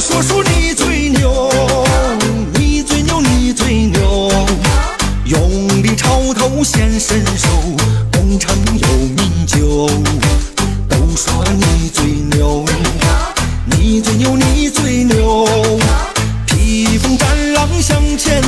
说说你最牛你最牛你最牛勇立潮头显身手功成有名就都说你最牛你最牛你最牛披风战狼向前